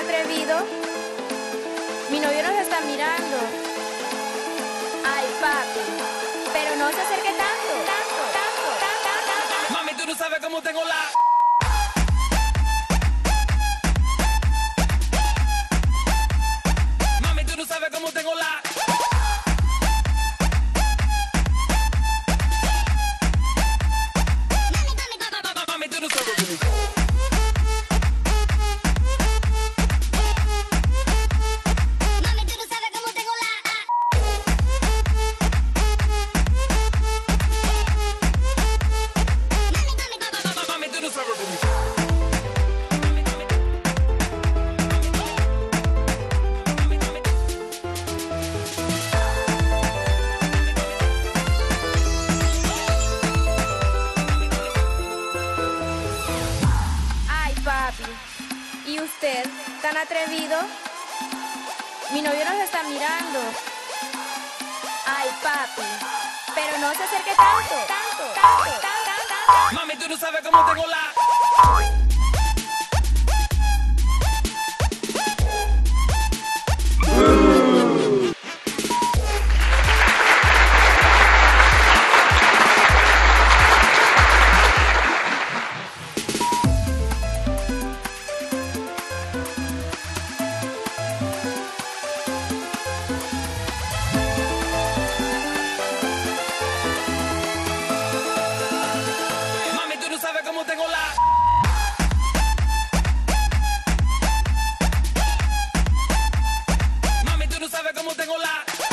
atrevido? Mi novio nos está mirando. Papi. Pero no se acerque tanto. Tanto, tanto, tanto, tanto. Mami, tú no sabes cómo tengo la. Mami, tú no sabes cómo tengo la. Mami, tú no sabes cómo. Usted, tan atrevido? Mi novio nos está mirando. Ay, papi. Pero no se acerque tanto. Tanto, tanto, tanto, tanto. Mami, tú no sabes cómo tengo la. sabes cómo tengo la.